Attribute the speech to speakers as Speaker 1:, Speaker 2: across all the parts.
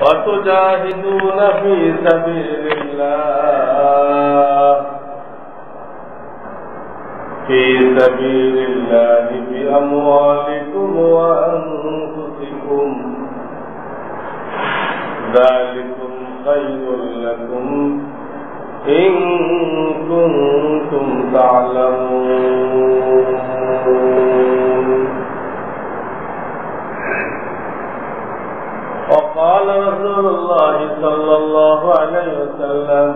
Speaker 1: وتجاهدون في سبيل الله في سبيل الله بأموالكم وأنفسكم ذلكم خير لكم إن كنتم تعلمون وقال رسول الله صلى الله عليه وسلم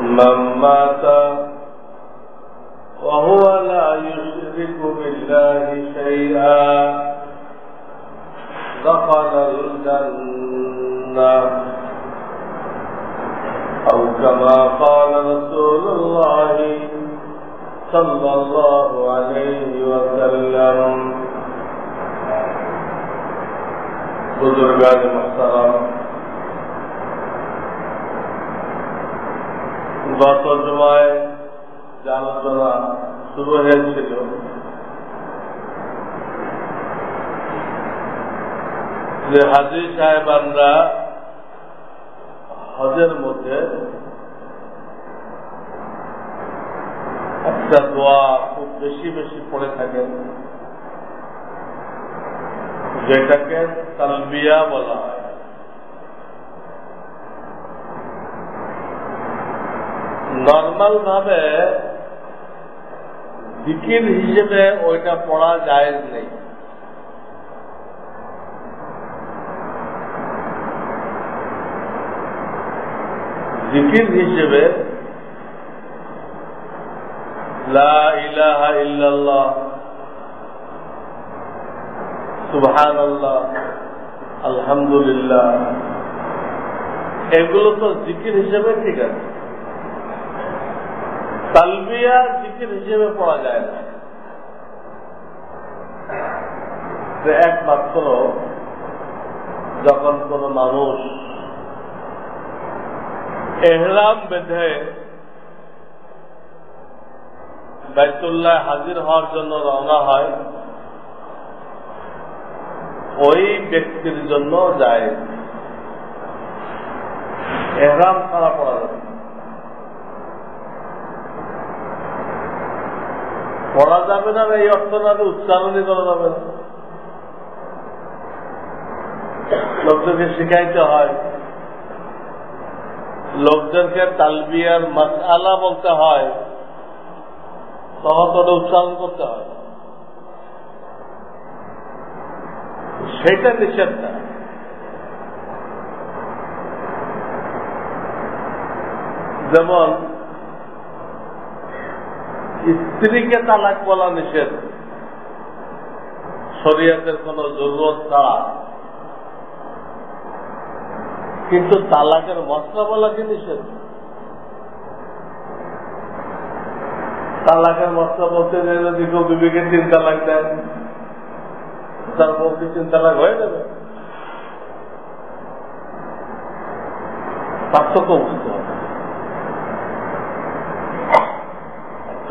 Speaker 1: من مات وهو لا يشرك بالله شيئا دخل الجنة. أو كما قال رسول الله صلى الله عليه وسلم বুজুর্গান মহতারাম গত জমায় যে আলোচনা শুরু হয়েছিল। যে হাজি সাহেবানরা হজের মধ্যে একটা দোয়া খুব বেশি বেশি পড়ে থাকেন। যেটাকে তালবিয়া বলা হয়। নর্মাল ভাবে জিকির হিসেবে ওইটা পড়া যায় নেই। জিকির হিসেবে লা ইলাহা ইল্লাল্লাহ সুবহান আল্লাহ আলহামদুলিল্লাহ। এগুলো তো জিকির হিসেবে ঠিক আছে। তালবিয়া জিকির হিসেবে পড়া যায় না। একমাত্র যখন কোন মানুষ এহরাম বেঁধে বাইতুল্লাহ হাজির হওয়ার জন্য রওনা হয় ওই ব্যক্তির জন্য যায়। এহরাম ছাড়া পড়া যাবে। পড়া যাবে না, এই অর্থ না উচ্চারণই করা যাবে না। লোকদেরকে শিখাইতে হয়। লোকদেরকে তালবিয়ার মাসালা বলতে হয়। তখন তোদের উচ্চারণ করতে হয়। সেটা নিষেধ না। যেমন, স্ত্রীকে তালাক বলা নিষেধ। শরীয়তের কোন জরুরত ছাড়া কিন্তু তালাকের মশলা বলা কি নিষেধ? তালাকের মশলা বলতে যদি কেউ বিবেকের তিন তালাক দেন তার বউকে তিন তালাক হয়ে যাবে। পার্থক্য বুঝতে হবে।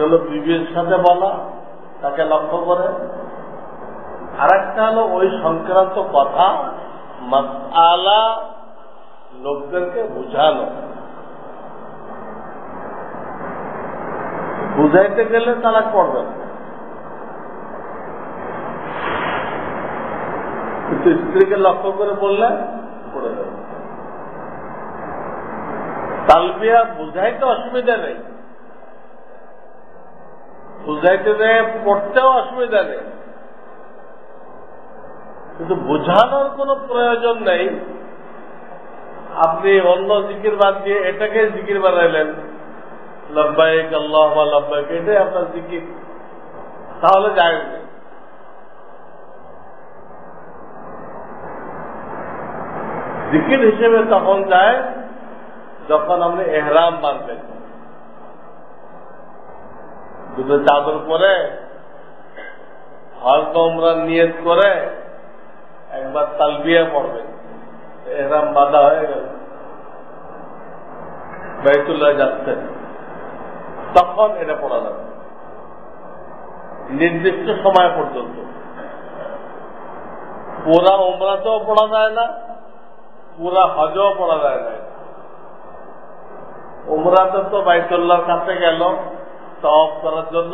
Speaker 1: হলো বিবির সাথে বলা, তাকে লক্ষ্য করে। আর একটা হলো ওই সংক্রান্ত কথা মাসালা লোকদেরকে বুঝানো। বুঝাইতে গেলে তারা করবে কিন্তু স্ত্রীকে লক্ষ্য করে বললে, পড়ে যাবে। তালবিয়া বুঝাইতে অসুবিধা নেই। বুঝাইতে দেয় পড়তেও অসুবিধা নেই। কিন্তু বোঝানোর কোন প্রয়োজন নেই। আপনি অন্য জিকির বাদ দিয়ে এটাকে জিকির বানাইলেন। লব্বাইক আল্লাহ লব্বাইক, এটাই আপনার জিকির। তাহলে যায় নেই জিকির হিসেবে তখন যায়, যখন আপনি এহরাম বাঁধবেন দুটো চাদর পরে, হজ তোমরা নিয়ত করে একবার তালবিয়া পড়বেন। এহরাম বাধা হয়ে গেল। বাইতুল্লাহ যাচ্ছেন। তখন এটা পড়া যাবে। নির্দিষ্ট সময় পর্যন্ত। পুরা ওমরাতেও পড়া যায় না। পুরা হজও পড়া যায় না ওমরাতে তো বাইতুল্লাহর কাছে গেল তফ করার জন্য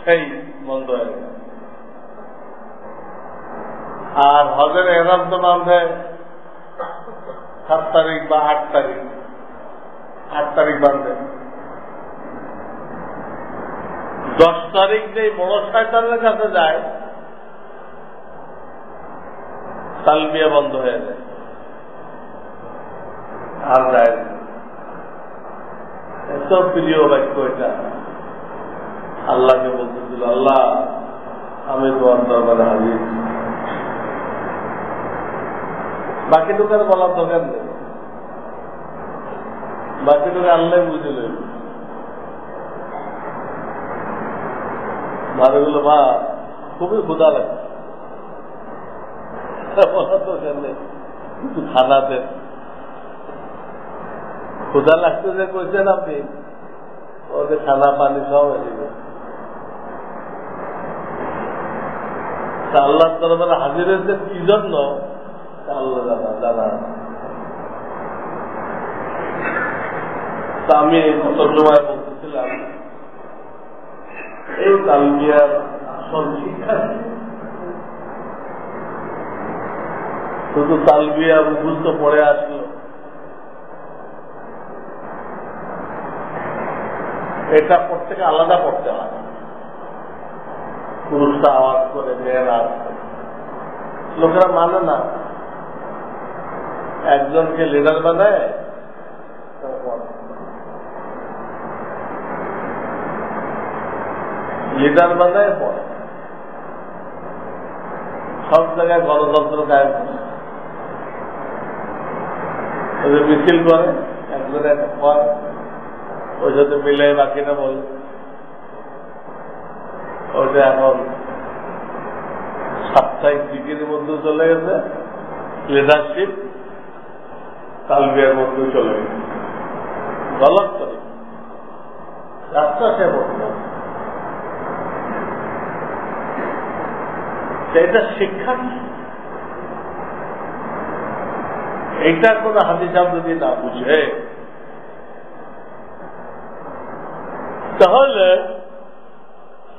Speaker 1: সেই বন্ধ হয়ে গেল। আর হজের এরাম তো বাঁধে সাত তারিখ বা আট তারিখ। আট তারিখ বাঁধে। দশ তারিখ যে বড় শয়তানের কাছে যায়, তালবিয়া বন্ধ হয়ে যায়। আর যায়। না প্রিয় বাক্য এটা। আল্লাহকে বলতেছিল, আল্লাহ, আমি তোমার দরবারে হাজির। বাকিটুকু আর বলার দরকার নেই। বাকি বাকিটুকু আল্লাহ বুঝে নেই মারগুলো মা, খুবই ক্ষুদা লাগে বলার দরকার নেই। কিন্তু খানা দেন। ক্ষুদা লাগতে যে কইছেন আপনি? ওদের খানা পানি সব এদিকে আল্লাহ দরবারে হাজির হয়েছে কি জন্য? আল্লাহ জানা জানা আমি কত সময় বলতেছিলাম, এই তালবিয়ার আসল শিক্ষা শুধু তালবিয়া মুখস্থ পড়ে আসলো এটা প্রত্যেকে আলাদা পড়তে হয়। পুরুষরা আওয়াজ করে, মেয়েরা লোকেরা মানে না। একজনকে লিডার বানায় লিডার বানায় পড়ে। সব জায়গায় গণতন্ত্র কায়েম মিছিল করে একজন এক ওই সাথে মিলে বাকিটা বলে। ওইটা এখন সাপ্তাহিক ডিগ্রির মধ্যে চলে গেছে লিডারশিপ তালবিয়ার মধ্যে চলে গেছে। গলত করে। রাস্তা সে এটা শিক্ষা এইটা কোন হাদিসাব যদি না বুঝে তাহলে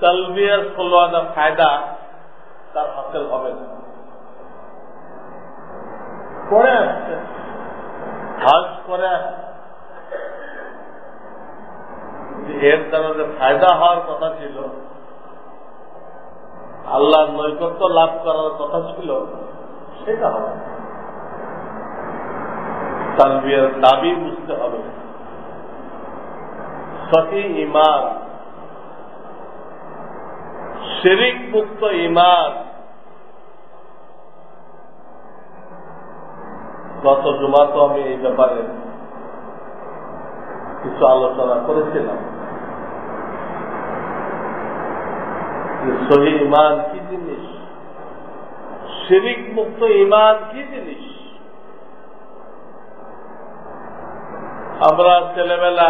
Speaker 1: তালবিয়ার ষোলোয়ানা ফায়দা তার হাসিল হবে না। করে হজ করে এর দ্বারা যে ফায়দা হওয়ার কথা ছিল আল্লাহ নৈকট্য লাভ করার কথা ছিল, সেটা হবে তালবিয়ার দাবি বুঝতে হবে সহি ইমান শিরিক মুক্ত ইমান গত জমা তো আমি এই ব্যাপারে কিছু আলোচনা করেছিলাম। সহি ইমান কি জিনিস? শিরিক মুক্ত ইমান কি জিনিস? আমরা ছেলেবেলা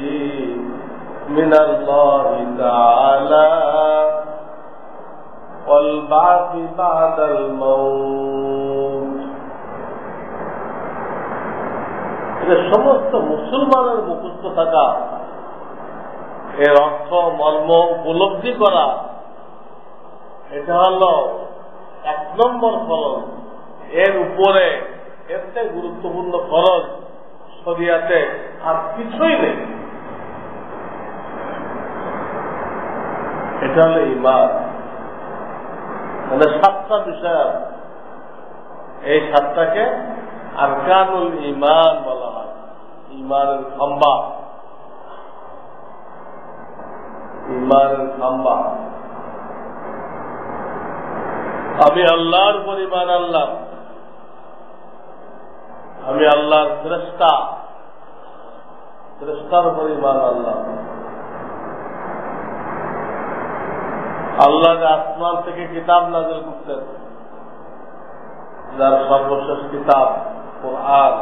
Speaker 1: من الله تعالى والبعث بعد الموت এটা সমস্ত মুসলমানের মুখস্থ থাকা এর অর্থ মর্ম উপলব্ধি করা এটা হল এক নম্বর ফরজ এর উপরে এর চেয়ে গুরুত্বপূর্ণ ফরজ শরিয়াতে আর কিছুই নেই এটা হলো ইমান মানে সাতটা বিষয় এই সাতটাকে আরকানুল ইমান বলা হয়। ইমানের খাম্বা। ইমানের খাম্বা। আমি আল্লাহর পরিমাণ আল্লাহ আমি আল্লাহর শ্রেষ্ঠা শ্রেষ্ঠার পরিমাণ আল্লাহ আল্লাহ আসমান থেকে কিতাব নাজল করতেন, যার সর্বশেষ কিতাব আর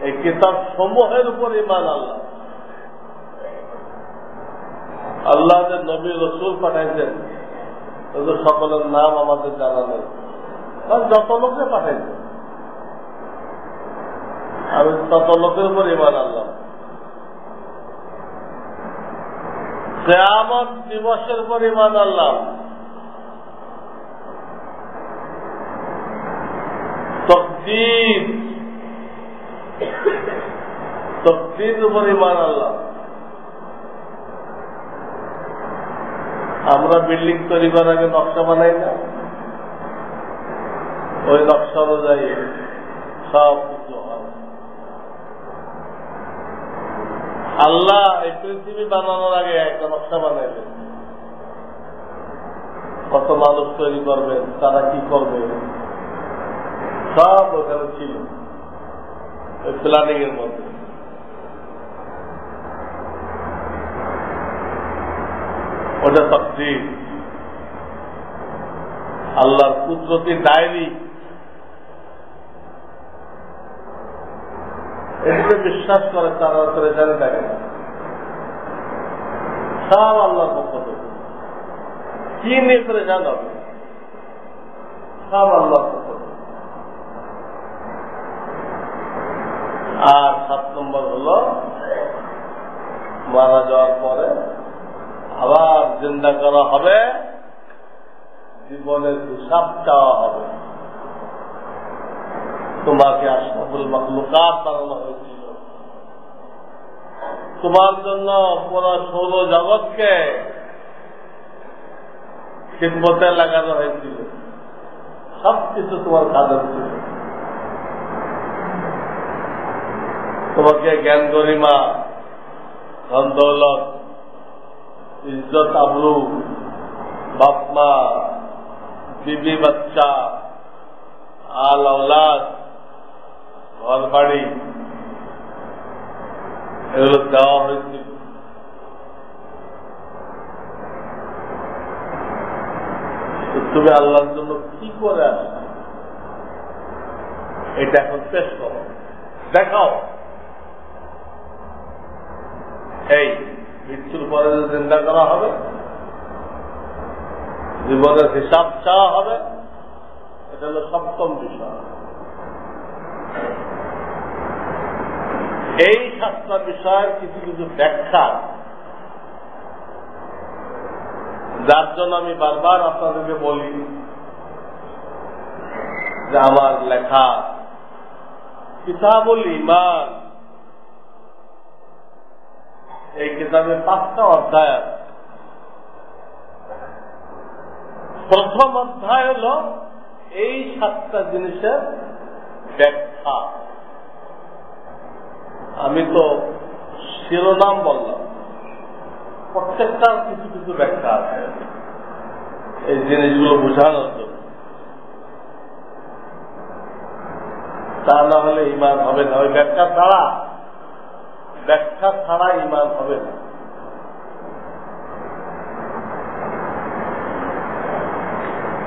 Speaker 1: এই কিতাব সমূহের উপর ইমান আল্লাহ। আল্লাহ যে নবী রসুল পাঠাইছেন ওদের সকলের নাম আমাদের জানা নেই যত লোকে পাঠাইছেন আমি তত লোকের উপর ইমান আল্লাহ কেয়ামত দিবসের উপর ইমান আল্লাহ। তকদির। উপর ইমান আল্লাহ। আমরা বিল্ডিং তৈরি করার আগে নকশা বানাই না। ওই নকশা অনুযায়ী সব কিছু হয় আল্লাহ এই পৃথিবী বানানোর আগে একটা নকশা বানাইবেন কত মানুষ তৈরি করবেন তারা কি করবে? সব ওখানে ছিল। প্ল্যানিং এর মধ্যে। ওটা তকদির। আল্লাহর কুদরতি ডায়েরি এগুলো বিশ্বাস করে, তারা করে জানে না। সব আল্লাহর পক্ষ থেকে। কি নিয়ে করে জানাবে সব আল্লাহর পক্ষ আর সাত নম্বর হল, মারা যাওয়ার পরে আবার জিন্দা করা হবে, জীবনের হিসাব চাওয়া হবে। তোমাকে আশরাফুল মখলুকাত বানানো হয়েছিল। তোমার জন্য পুরো সৌর জগৎকে খিদমতে লাগানো হয়েছিল। সবকিছু তোমার কাজের ছিল। তোমাকে জ্ঞান গরিমা, ধন দৌলত, ইজ্জত আবরু, বাপমা, বিবি বাচ্চা, আল আওলাদ ঘর বাড়ি এগুলো দেওয়া হয়েছিল তুমি আল্লাহর জন্য কি করে এটা এখন পেশ করো। দেখাও। এই, মৃত্যুর পরে যে চিন্তা করা হবে, জীবনের হিসাব চাওয়া হবে, এটা হল সপ্তম বিষয়। এই সাতটা বিষয়ের কিছু কিছু ব্যাখ্যা। যার জন্য আমি বারবার আপনাদেরকে বলি যে আমার লেখা কিতাবুল ইমান এই কিতাবে পাঁচটা অধ্যায় প্রথম অধ্যায় হল এই সাতটা জিনিসের ব্যাখ্যা। আমি তো শিরোনাম বললাম। প্রত্যেকটার কিছু কিছু ব্যাখ্যা আছে। এই জিনিসগুলো বোঝানোর জন্য। তা না হলে ইমান হবে না। ওই ব্যাখ্যা ছাড়া ব্যাখ্যা ছাড়া ইমান হবে না।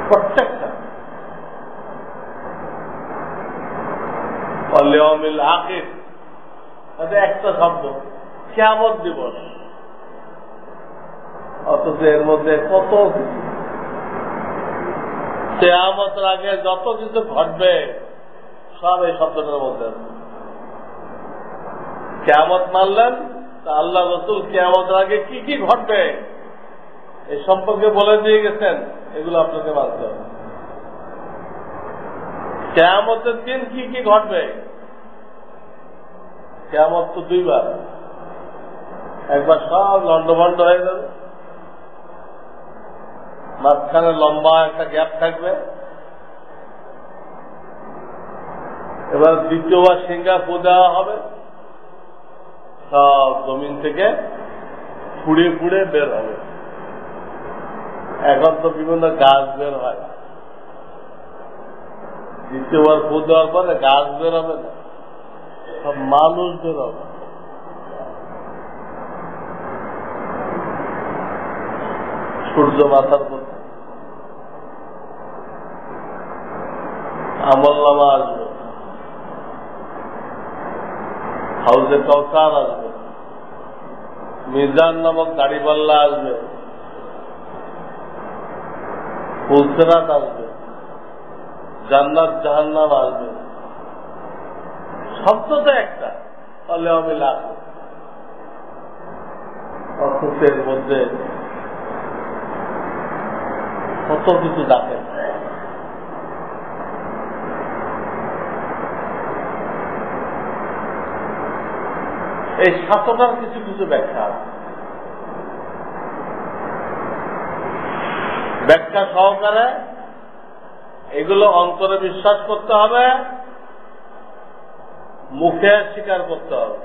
Speaker 1: প্রত্যেকটা। অলিয়মিল আকির তাতে একটা শব্দ। কেমন দিবস। অথচ এর মধ্যে কত কিছু। কেয়ামতের আগে যত কিছু ঘটবে, সব এই শব্দটার মধ্যে আছে। কেয়ামত মানলেন, তা আল্লাহ রসুল কেয়ামতের আগে কি কি ঘটবে এই সম্পর্কে বলে দিয়ে গেছেন, এগুলো আপনাকে মানতে হবে। কেয়ামতের দিন কি কি ঘটবে কেয়ামত তো দুইবার। একবার সব লন্ডভন্ড হয়ে যাবে। মাঝখানে লম্বা একটা গ্যাপ থাকবে। এবার দ্বিতীয়বার সিঙ্গা ফু দেওয়া হবে। সব জমিন থেকে ফুড়ে ফুড়ে বের হবে। এখন তো বিভিন্ন গাছ বের হয়। দ্বিতীয়বার ফু দেওয়ার পরে গাছ বেরোবে না। সব মানুষ বেরোবে সূর্য মাথার মধ্যে। আমল নামা আসবে। হাউজে কৌসার আসবে। মিজান নামক গাড়িপাল্লা আসবে। ফুলসেরাত আসবে। জান্নাত জাহান্নাম আসবে। শব্দ তো একটা, তাহলে আমি অথচ এর মধ্যে কত কিছু ডাকে। এই সাতটার কিছু কিছু ব্যাখ্যা ব্যাখ্যা সহকারে এগুলো অন্তরে বিশ্বাস করতে হবে। মুখে স্বীকার করতে হবে।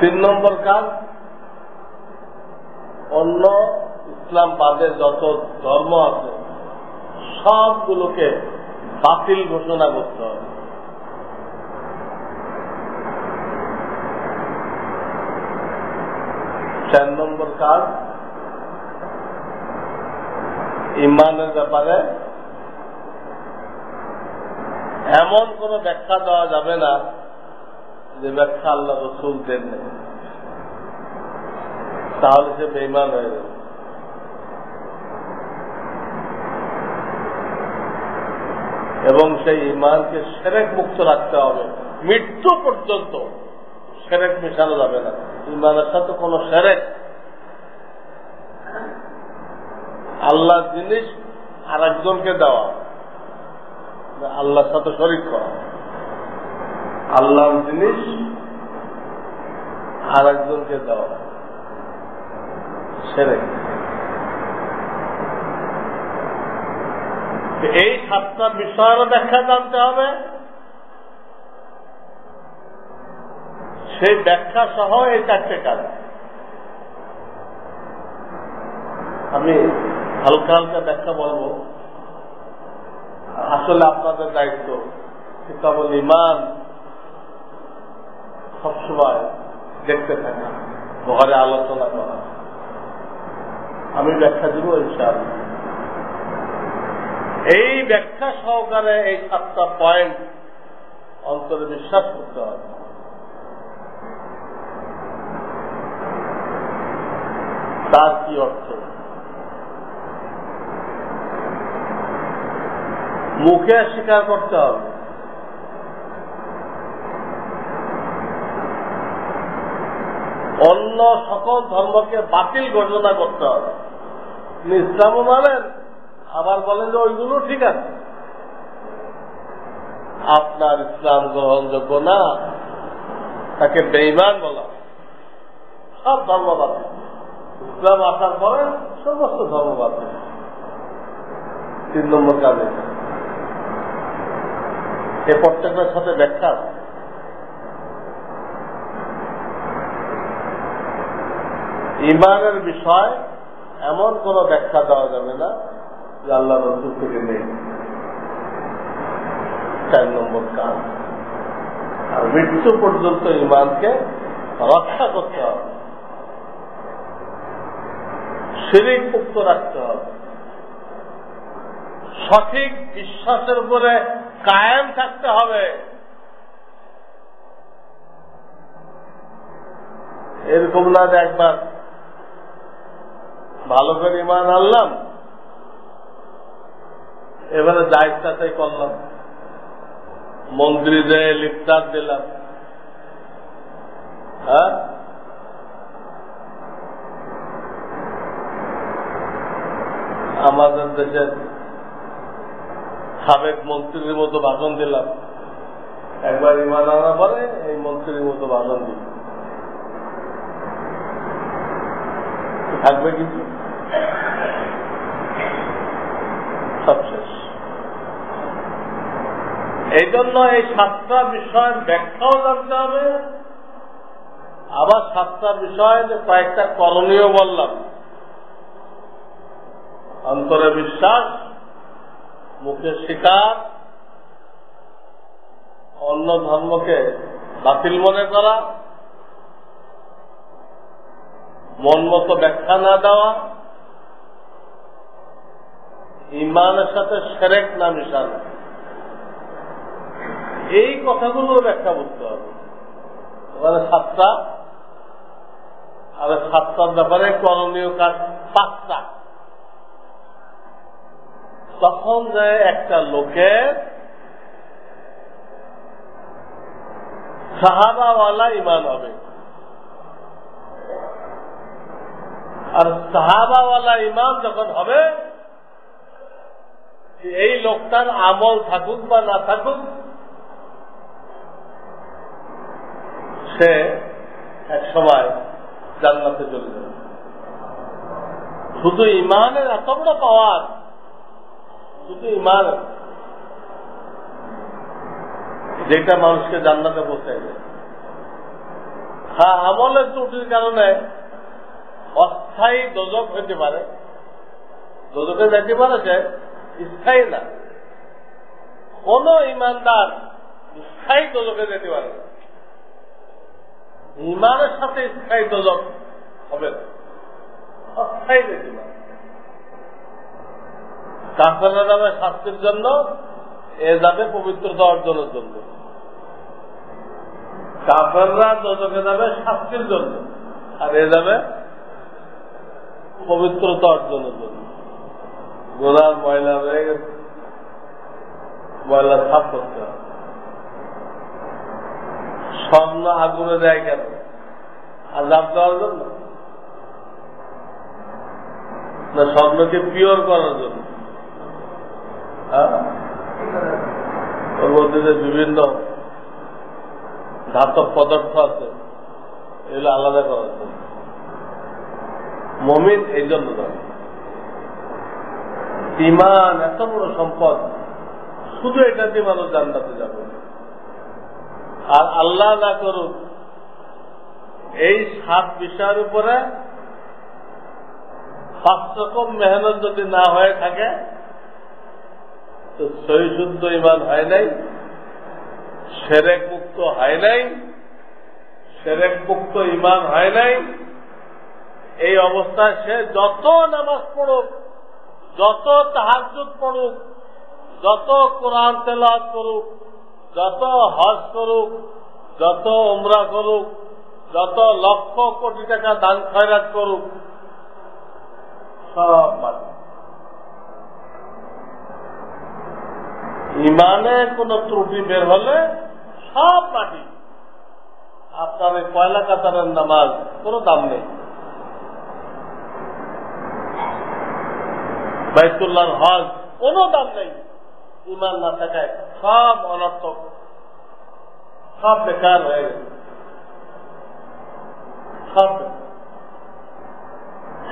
Speaker 1: তিন নম্বর কাজ, অন্য ইসলাম বাদে যত ধর্ম আছে, সবগুলোকে বাতিল ঘোষণা করতে হবে। চার নম্বর কাজ ইমানের ব্যাপারে এমন কোন ব্যাখ্যা দেওয়া যাবে না যে ব্যাখ্যা আল্লাহ রসুল দেন তাহলে সে বেইমান হয়ে যাবে। এবং সেই ইমানকে সেরেক মুক্ত রাখতে হবে। মৃত্যু পর্যন্ত সেরেক মিশানো যাবে না। ইমানের সাথে কোন সেরেক আল্লাহ জিনিস আর একজনকে দেওয়া। আল্লাহর সাথে শরিক করা। আল্লাহর জিনিস আর একজনকে দেওয়া। সেরেক। এই সাতটা বিষয়ের ব্যাখ্যা জানতে হবে। সেই ব্যাখ্যা সহ এই চারটে কাজ। আমি হালকা হালকা ব্যাখ্যা বলব। আসলে আপনাদের দায়িত্ব কেবল ইমান সবসময় দেখতে থাকা, ঘরে আলোচনা করা। আমি ব্যাখ্যা দিব ইনশাআল্লাহ। এই ব্যাখ্যা সহকারে এই সাতটা পয়েন্ট অন্তরে বিশ্বাস করতে হবে। তার কি অর্থ? মুখে স্বীকার করতে হবে। অন্য সকল ধর্মকে বাতিল ঘোষণা করতে হবে। ইসলামও মানেন, আবার বলেন যে ওইগুলো ঠিক আছে। আপনার ইসলাম গ্রহণযোগ্য না, তাকে বেইমান বলা সব ধর্মবাদ ইসলাম আসার পরে সমস্ত ধর্মবাদ তিন নম্বর কাজে এ প্রত্যেকের সাথে ব্যাখ্যা ইমানের বিষয় এমন কোন ব্যাখ্যা দেওয়া যাবে না যে আল্লাহ রসুল থেকে নেই। চার নম্বর কাজ। আর মৃত্যু পর্যন্ত ইমানকে রক্ষা করতে হবে। শিরিক মুক্ত রাখতে হবে। সঠিক বিশ্বাসের উপরে কায়েম থাকতে হবে। এরকম না যে একবার ভালো করে ইমান আনলাম, এবারে দায়িত্বটাই করলাম। মন্দিরে লিপ্তার দিলাম। হ্যাঁ? আমাদের দেশের সাবেক মন্ত্রীর মতো ভাষণ দিলাম। একবার ইমান আনা পরে এই মন্ত্রীর মতো ভাষণ দিল থাকবে কিছু? এই জন্য এই সাতটা বিষয়ের ব্যাখ্যাও জানতে হবে। আবার সাতটা বিষয়ে যে কয়েকটা করণীয় বললাম। অন্তরে বিশ্বাস মুখে শিকার, অন্য ধর্মকে বাতিল মনে করা, মন মতো ব্যাখ্যা না দেওয়া, ইমানের সাথে সেরেক না মিশানো। এই কথাগুলো ব্যাখ্যা করতে হবে। ওখানে সাতটা, আর সাতটার ব্যাপারে করণীয় কাজ পাঁচটা। তখন যে একটা লোকের সাহাবাওয়ালা ইমান হবে। আর সাহাবাওয়ালা ইমান যখন হবে, এই লোকটার আমল থাকুক বা না থাকুক, সে এক সময় জান্নাতে চলে যাবে। শুধু ইমানের এত বড় পাওয়ার শুধু ইমান। যেটা মানুষকে জান্নাতে পৌঁছায় দেয় হ্যাঁ আমলের ত্রুটির কারণে অস্থায়ী দোজক হতে পারে। দোজকে যেতে পারে সে স্থায়ী না। কোন ইমানদার স্থায়ী দোজকে যেতে পারে না। ইমানের সাথে স্থায়ী দোজক হবে না। অস্থায়ী যেতে পারে। কাফেররা যাবে শাস্তির জন্য, এ যাবে পবিত্রতা অর্জনের জন্য কাফেররা দোজকে যাবে শাস্তির জন্য, আর এ যাবে পবিত্রতা অর্জনের জন্য গোড়ার ময়লা রয়ে গেছে। ময়লা সাফ করতে হবে। স্বর্ণ আগুনে দেয় কেন? আজাব দেওয়ার জন্য? না স্বর্ণকে পিওর করার জন্য? ওর মধ্যে যে বিভিন্ন ধাতব পদার্থ আছে, এগুলো আলাদা করার জন্য মমিন এই জন্য নয়। ইমান, এত বড় সম্পদ, শুধু এটা দিয়ে মানুষ জানতে যাবে। আর আল্লাহ না করুন এই সাত বিষয়ের উপরে পাঁচ রকম মেহনত যদি না হয়ে থাকে তো সই শুদ্ধ ইমান হয় নাই। সেরেক মুক্ত হয় নাই। সেরেক মুক্ত ইমান হয় নাই। এই অবস্থায় সে যত নামাজ পড়ুক, যত তাহাজুদ পড়ুক, যত কোরআন তেলাদ করুক, যত হজ করুক, যত উমরা করুক, যত লক্ষ কোটি টাকা দান খয়রাত করুক, সব মাটি। ইমানে কোন ত্রুটি বের হলে সব মাটি। আপনার এই পয়লা কাতারের নামাজ কোনো দাম নেই। বাইতুল্লাহর হজ কোনো দাম নেই। ইমান না থাকায় সব অনর্থক, সব বেকার হয়ে গেছে। সব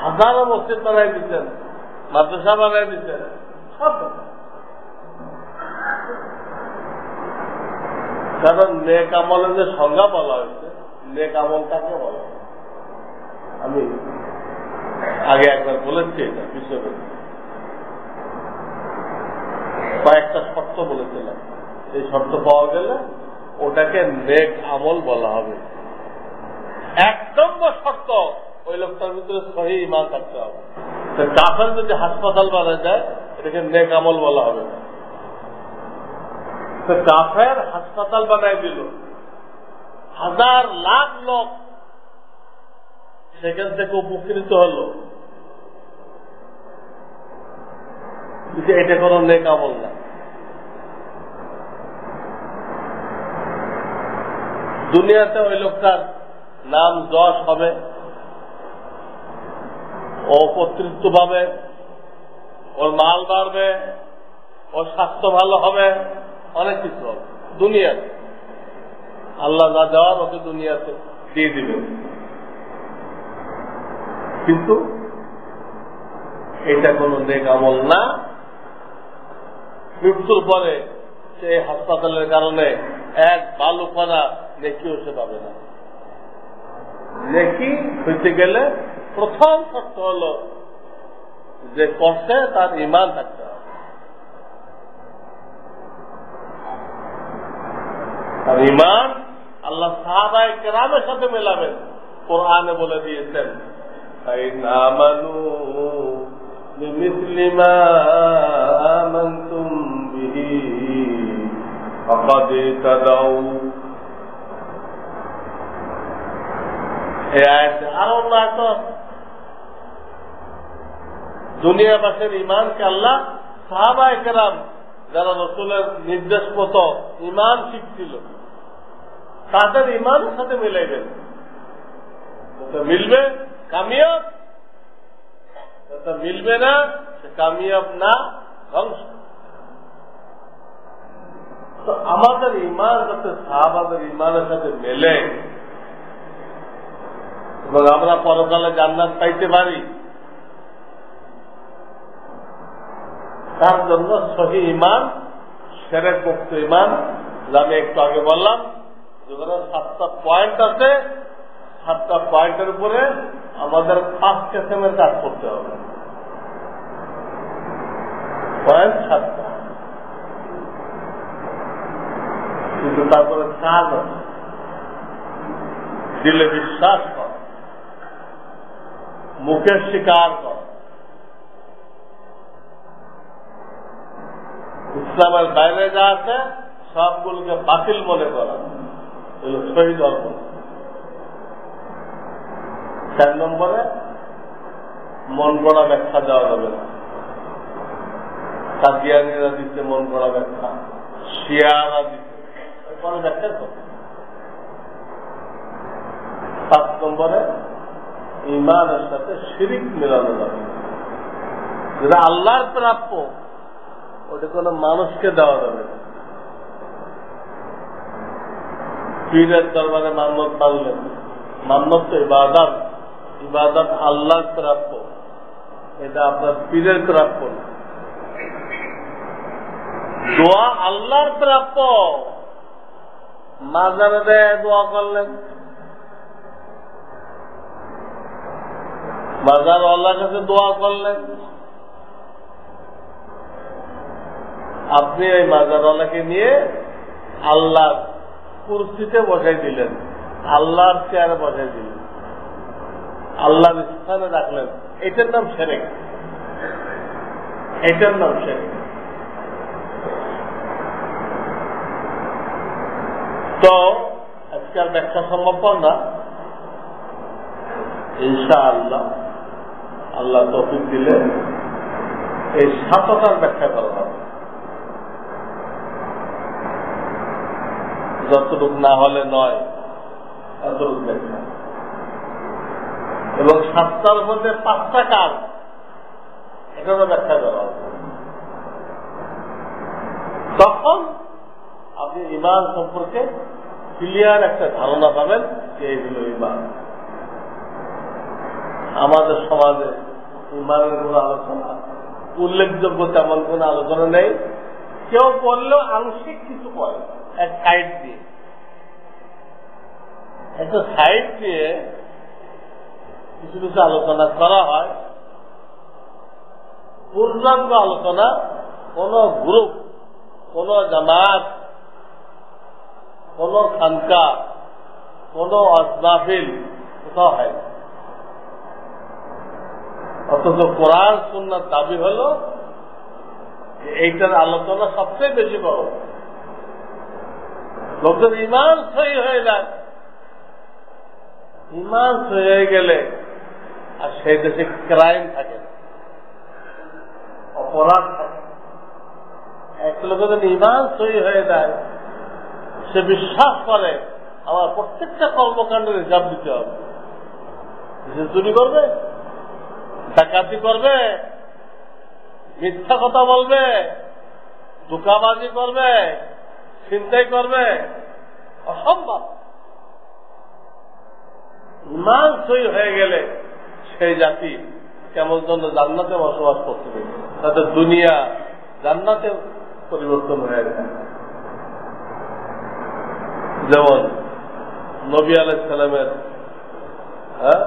Speaker 1: হাজারো মসজিদ বানাই দিচ্ছেন, মাদ্রাসা বানাই দিচ্ছেন, সব কারণ নেক আমলের যে সংজ্ঞা বলা হয়েছে, নেক আমল কাকে বলা আমি আগে একবার বলেছি এটা বিষয়ে কয়েকটা শর্ত বলেছিলাম। এই শর্ত পাওয়া গেলে ওটাকে নেক আমল বলা হবে। এক নম্বর শর্ত, ওই লোকটার ভিতরে সহি ইমান থাকতে হবে। কাফের যদি হাসপাতাল বানা যায় এটাকে নেক আমল বলা হবে তো কাফের হাসপাতাল বানায় দিল। হাজার লাখ লোক সেখান থেকে উপকৃত হল। এটা কোন নেক আমল না। দুনিয়াতে ওই লোকটার নাম যশ হবে ও পাবে ওর মাল বাড়বে, ওর স্বাস্থ্য ভালো হবে অনেক কিছু হবে। দুনিয়াতে আল্লাহ যা দেওয়ার ওকে দুনিয়াতে দিয়ে দিবে। কিন্তু এটা কোন নেক আমল না। মৃত্যুর পরে সে হাসপাতালের কারণে এক বালু বালুকণা নেকিও সে পাবে না। নেকি হইতে গেলে প্রথম শর্ত হল যে করছে তার ইমান থাকতে আর ইমান আল্লাহ সাহাবায় গ্রামের সাথে মেলাবেন। কোরআনে বলে দিয়েছেন আরও না তো দুনিয়াবাসের ইমানকে আল্লাহ সাহাবায় কেরাম যারা রসুলের নির্দেশ মতো ইমান শিখছিল তাদের ইমানের সাথে মিলাইবেন মিলবে কামিয়াব। মিলবে না, সে কামিয়াব না, ধ্বংস। তো আমাদের ইমান যাতে সাহাবাদের ইমানের সাথে মেলে, এবং আমরা পরকালে জান্নাত পাইতে পারি, তার জন্য সহি ইমান সেরেক মুক্ত ইমান আমি একটু আগে বললাম যেখানে সাতটা পয়েন্ট আছে। সাতটা পয়েন্টের উপরে আমাদের পাঁচ কেসেমের কাজ করতে হবে। পয়েন্ট সাতটা। কিন্তু তারপরে কাজ আছে দিলে বিশ্বাস কর। মুখের স্বীকার কর। ইসলামের বাইরে যা আছে, সবগুলোকে বাতিল মনে করা। ধর্ম চার নম্বরে মন গড়া ব্যাখ্যা দেওয়া যাবে। না কাদিয়ানিরা মন গড়া ব্যাখ্যা শিয়ারা ব্যাখ্যা করবে সাত নম্বরে ইমানের সাথে শিরিক মেলানো যাবে। যেটা আল্লাহর প্রাপ্য, ওটা কোন মানুষকে দেওয়া যাবে না। পীরের দরবারে মান্নত মানলেন। মান্নত ইবাদত। ইবাদত আল্লাহর প্রাপ্য। এটা আপনার পীরের প্রাপ্য। দোয়া আল্লাহর প্রাপ্য। মাজারে দেয় দোয়া করলেন। মাজার আল্লাহর কাছে দোয়া করলেন। আপনি এই মাজারওয়ালাকে নিয়ে আল্লাহ কুর্সিতে বসাই দিলেন, আল্লাহর চেয়ারে বসাই দিলেন। আল্লাহর স্থানে রাখলেন। এটার নাম সেরেক। এটার নাম সেরেক। তো আজকাল ব্যাখ্যা সম্ভব না। ইনশা আল্লাহ আল্লাহ তফিক দিলে এই সাতটার ব্যাখ্যা করা হবে। যতটুক না হলে নয় এতটুক ব্যাখ্যা এবং সাতটার মধ্যে পাঁচটা কাজ, এটারও ব্যাখ্যা করা তখন আপনি ইমান সম্পর্কে ক্লিয়ার একটা ধারণা পাবেন যে এইগুলো ইমান আমাদের সমাজে ইমানের কোন আলোচনা, উল্লেখযোগ্য তেমন কোন আলোচনা নেই। কেউ বললেও আংশিক কিছু করে এক সাইড দিয়ে। একটা সাইড দিয়ে কিছু কিছু আলোচনা করা হয়। পূর্ণাঙ্গ আলোচনা কোন গ্রুপ, কোন জামাত, কোন খানকা, কোন অজনাফিল কোথাও হয় অথচ কোরআন সুন্নার দাবি হল এইটার আলোচনা সবচেয়ে বেশি বড়। লোকদের ইমান সহি হয়ে যায় ইমান সহি হয়ে গেলে আর সেই দেশে ক্রাইম থাকে অপরাধ থাকে। এক লোকের ইমান সহি হয়ে যায়, সে বিশ্বাস করে, আমার প্রত্যেকটা কর্মকাণ্ডের হিসাব দিতে হবে। সে চুরি করবে, ডাকাতি করবে, মিথ্যা কথা বলবে, ধোকাবাজি করবে চিন্তাই করবে, অসম্ভব। ইমান সই হয়ে গেলে সেই জাতি কেমন জন্য জান্নাতে বসবাস করতে তাদের দুনিয়া জান্নাতে পরিবর্তন হয়ে যায় যেমন নবী আলাইসালামের হ্যাঁ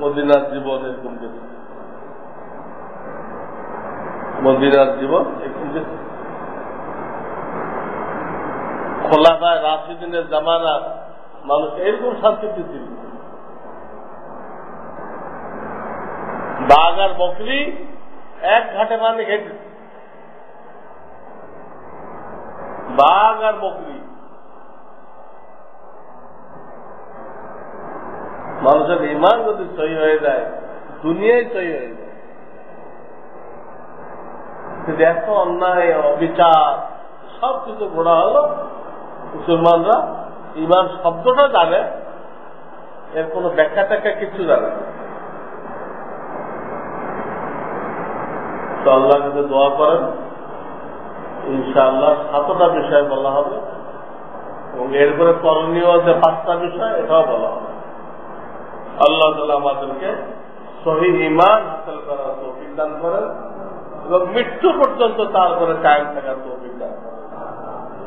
Speaker 1: মদিনার জীবন এরকম কিছু মদিনার জীবন একটু বেশি খোলাফায় রাশিদিনের জামানার মানুষ এরকম শান্তি ছিল বাঘ আর বকরি এক ঘাটে পানি খেতে বাঘ আর বকরি। মানুষের ইমান যদি সহি হয়ে যায় দুনিয়ায় সহি হয়ে যায়। কিন্তু এত অন্যায়, অবিচার সব কিছু ঘোড়া হলো মুসলমানরা ইমান শব্দটা জানে, এর কোন ব্যাখ্যা ট্যাখ্যা কিছু জানে তো আল্লাহ কাছে দোয়া করেন, ইনশাআল্লাহ সাতটা বিষয় বলা হবে, এবং এরপরে করণীয় যে পাঁচটা বিষয়, এটাও বলা হবে। আল্লাহ আমাদেরকে সহি ইমান হাসিল করার তৌফিক দান করেন, এবং মৃত্যু পর্যন্ত তারপরে কায়েম থাকার তৌফিক